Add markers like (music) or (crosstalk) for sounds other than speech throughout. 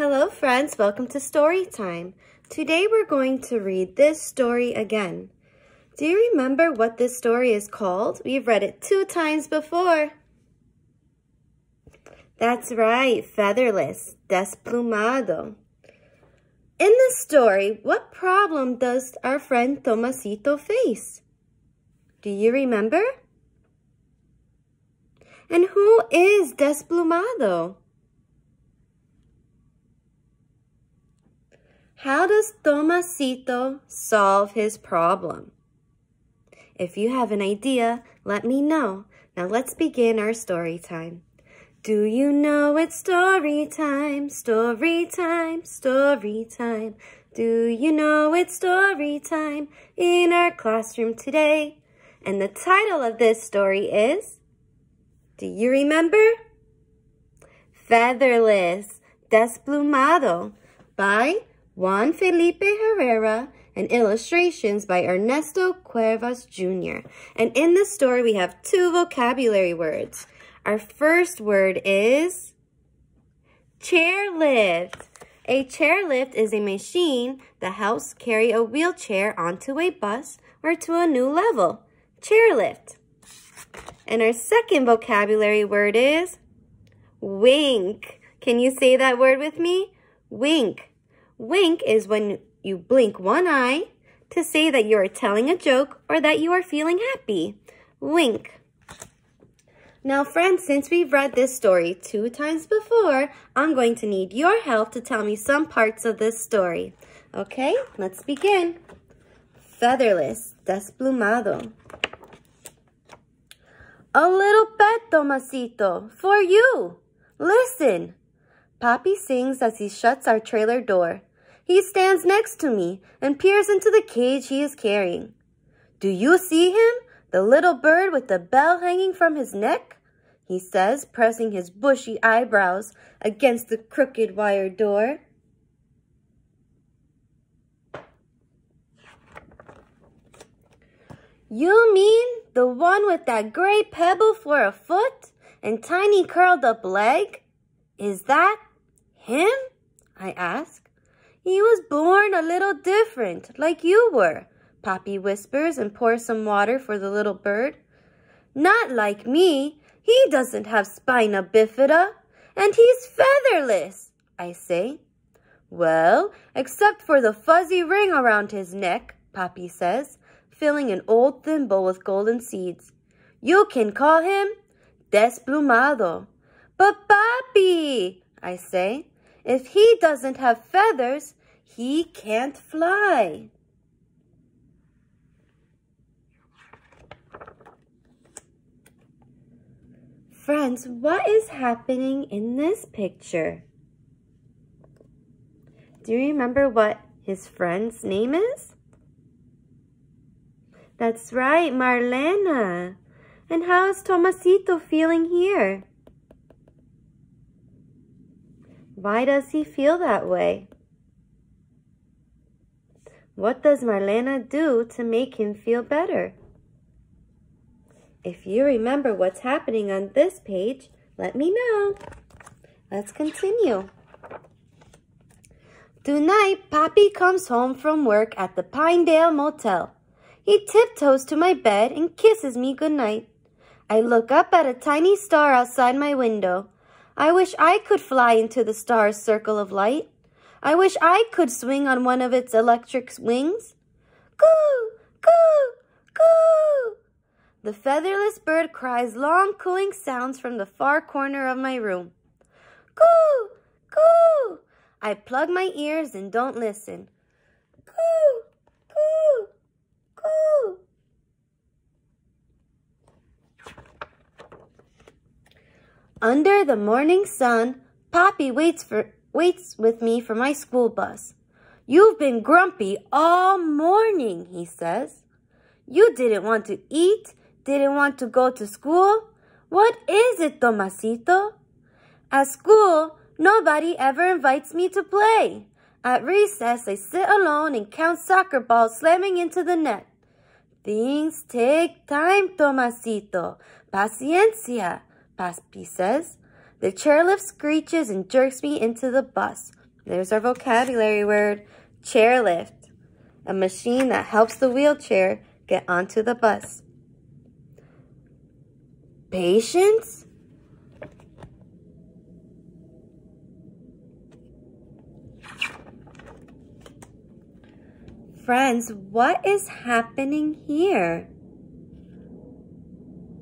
Hello friends, welcome to story time. Today we're going to read this story again. Do you remember what this story is called? We've read it two times before. That's right, featherless, desplumado. In the story, what problem does our friend Tomasito face? Do you remember? And who is desplumado? How does Tomasito solve his problem? If you have an idea, let me know. Now let's begin our story time. Do you know it's story time, story time, story time? Do you know it's story time in our classroom today? And the title of this story is, do you remember? Featherless, Desplumado by Juan Felipe Herrera, and illustrations by Ernesto Cuevas Jr. And in this story, we have two vocabulary words. Our first word is chairlift. A chairlift is a machine that helps carry a wheelchair onto a bus or to a new level. Chairlift. And our second vocabulary word is wink. Can you say that word with me? Wink. Wink is when you blink one eye to say that you are telling a joke or that you are feeling happy. Wink. Now, friends, since we've read this story two times before, I'm going to need your help to tell me some parts of this story. Okay, let's begin. Featherless, desplumado. A little pet, Tomasito, for you. Listen. Papi sings as he shuts our trailer door. He stands next to me and peers into the cage he is carrying. Do you see him? The little bird with the bell hanging from his neck? He says, pressing his bushy eyebrows against the crooked wire door. You mean the one with that gray pebble for a foot and tiny curled up leg? Is that him? I ask. He was born a little different, like you were, Papi whispers and pours some water for the little bird. Not like me. He doesn't have spina bifida, and he's featherless, I say. Well, except for the fuzzy ring around his neck, Papi says, filling an old thimble with golden seeds. You can call him Desplumado. But Papi, I say, if he doesn't have feathers, he can't fly. Friends, what is happening in this picture? Do you remember what his friend's name is? That's right, Marlena. And how is Tomasito feeling here? Why does he feel that way? What does Marlena do to make him feel better? If you remember what's happening on this page, let me know. Let's continue. Tonight, Papi comes home from work at the Pinedale Motel. He tiptoes to my bed and kisses me goodnight. I look up at a tiny star outside my window. I wish I could fly into the star's circle of light. I wish I could swing on one of its electric wings. Coo! Coo! Coo! The featherless bird cries long cooing sounds from the far corner of my room. Coo! Coo! I plug my ears and don't listen. Coo! Coo! Coo! Under the morning sun, Papi waits for waits with me for my school bus. You've been grumpy all morning, he says. You didn't want to eat, didn't want to go to school. What is it, Tomasito? At school, nobody ever invites me to play. At recess, I sit alone and count soccer balls slamming into the net. Things take time, Tomasito. Paciencia. Papi says. The chairlift screeches and jerks me into the bus. There's our vocabulary word, chairlift, a machine that helps the wheelchair get onto the bus. Patience? Friends, what is happening here?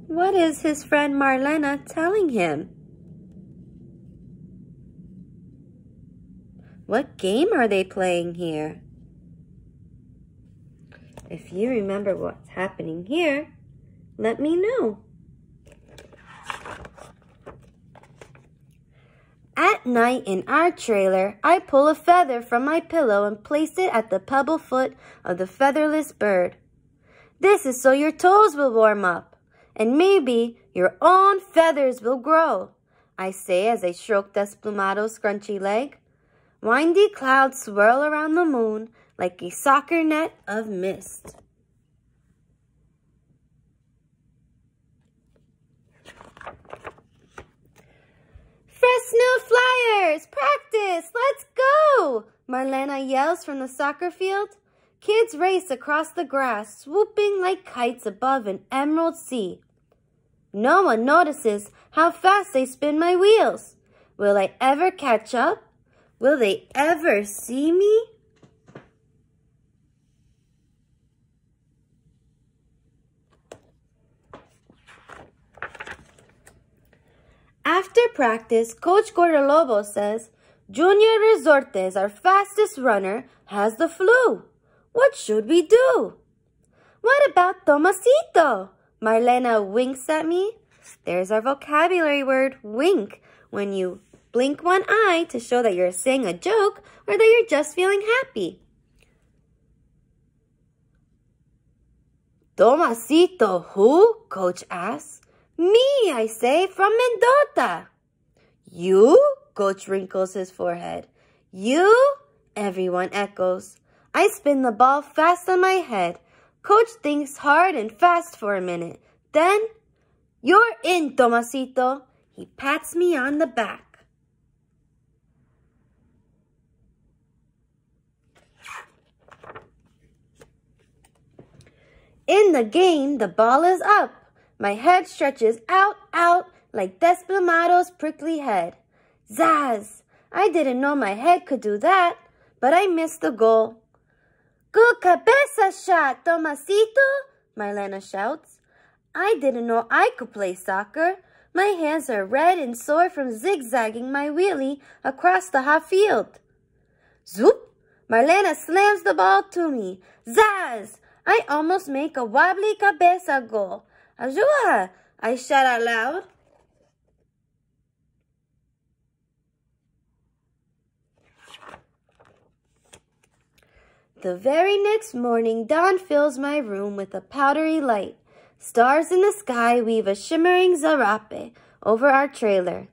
What is his friend Marlena telling him? What game are they playing here? If you remember what's happening here, let me know. At night in our trailer, I pull a feather from my pillow and place it at the pebble foot of the featherless bird. This is so your toes will warm up, and maybe your own feathers will grow, I say as I stroke Desplumado's scrunchy leg. Windy clouds swirl around the moon like a soccer net of mist. Fresno Flyers! Practice! Let's go! Marlena yells from the soccer field. Kids race across the grass, swooping like kites above an emerald sea. No one notices how fast I spin my wheels. Will I ever catch up? Will they ever see me? After practice, Coach Gordolobo says, Junior Resortes, our fastest runner, has the flu. What should we do? What about Tomasito? Marlena winks at me. There's our vocabulary word, wink, when you blink one eye to show that you're saying a joke or that you're just feeling happy. Tomasito who? Coach asks. Me, I say, from Mendota. You? Coach wrinkles his forehead. You? Everyone echoes. I spin the ball fast on my head. Coach thinks hard and fast for a minute. Then, you're in, Tomasito. He pats me on the back. In the game, the ball is up. My head stretches out, out, like Desplumado's prickly head. Zaz! I didn't know my head could do that, but I missed the goal. Good cabeza shot, Tomasito, Marlena shouts. I didn't know I could play soccer. My hands are red and sore from zigzagging my wheelie across the hot field. Zoop! Marlena slams the ball to me. Zaz! I almost make a wobbly cabeza go. Ayuda! I shout out loud. The very next morning, dawn fills my room with a powdery light. Stars in the sky weave a shimmering zarape over our trailer.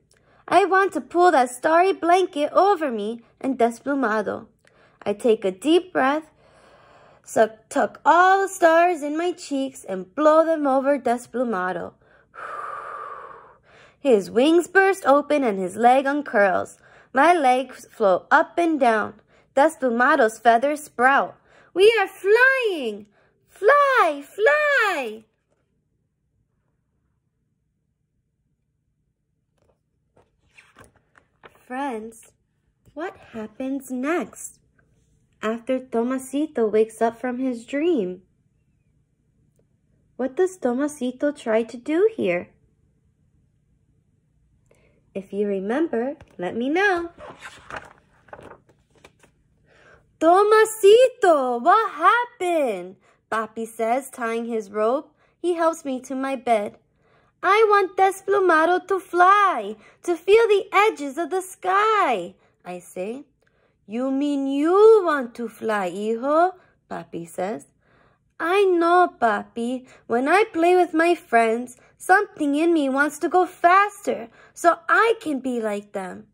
I want to pull that starry blanket over me and desplumado. I take a deep breath so tuck all the stars in my cheeks and blow them over Desplumado. (sighs) His wings burst open and his leg uncurls. My legs flow up and down. Desplumado's feathers sprout. We are flying! Fly, fly! Friends, what happens next? After Tomasito wakes up from his dream. What does Tomasito try to do here? If you remember, let me know. Tomasito, what happened? Papi says, tying his rope. He helps me to my bed. I want Desplumado to fly, to feel the edges of the sky, I say. You mean you want to fly, hijo? Papi says. I know, Papi. When I play with my friends, something in me wants to go faster so I can be like them.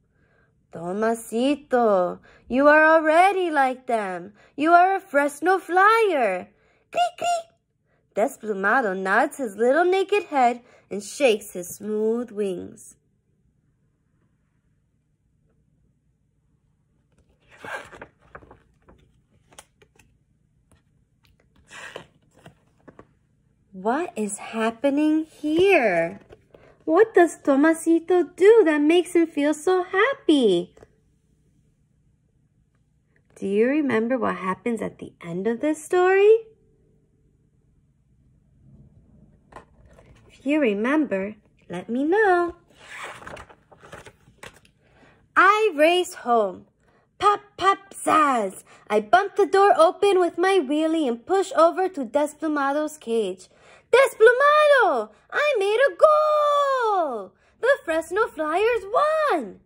Tomasito, you are already like them. You are a Fresno flyer. Creak, creak. Desplumado nods his little naked head and shakes his smooth wings. What is happening here? What does Tomasito do that makes him feel so happy? Do you remember what happens at the end of this story? If you remember, let me know. I race home. Pop, pop, zazz. I bump the door open with my wheelie and push over to Desplumado's cage. Desplumado! I made a goal! The Fresno Flyers won!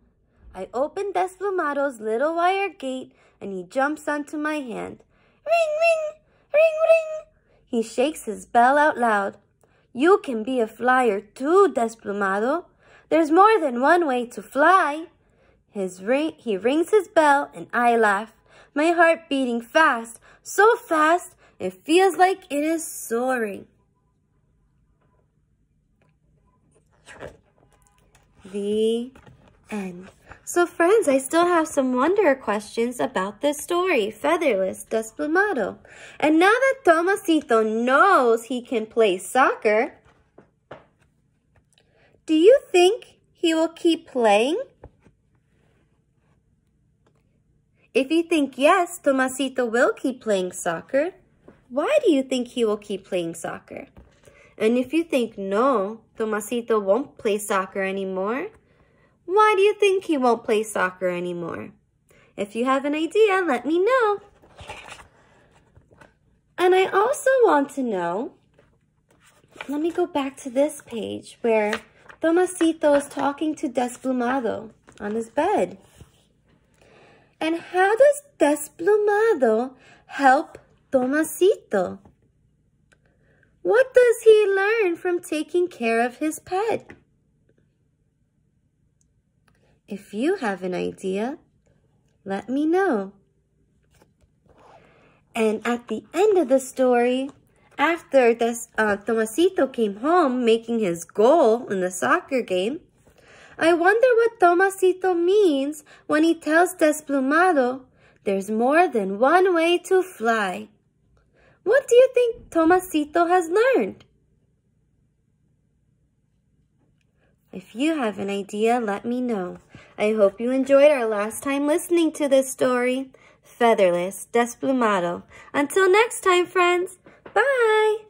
I open Desplumado's little wire gate and he jumps onto my hand. Ring, ring, ring, ring. He shakes his bell out loud. You can be a flyer too, Desplumado. There's more than one way to fly. His ring, he rings his bell and I laugh, my heart beating fast, so fast it feels like it is soaring. The end. So friends, I still have some wonder questions about this story, Featherless Desplumado. And now that Tomasito knows he can play soccer, do you think he will keep playing? If you think yes, Tomasito will keep playing soccer, why do you think he will keep playing soccer? And if you think no, Tomasito won't play soccer anymore, why do you think he won't play soccer anymore? If you have an idea, let me know. And I also want to know, let me go back to this page where Tomasito is talking to Desplumado on his bed. And how does Desplumado help Tomasito? What does he learn from taking care of his pet? If you have an idea, let me know. And at the end of the story, after this, uh, Tomasito came home making his goal in the soccer game, I wonder what Tomasito means when he tells Desplumado there's more than one way to fly. What do you think Tomasito has learned? If you have an idea, let me know. I hope you enjoyed our last time listening to this story. Featherless, Desplumado. Until next time, friends. Bye!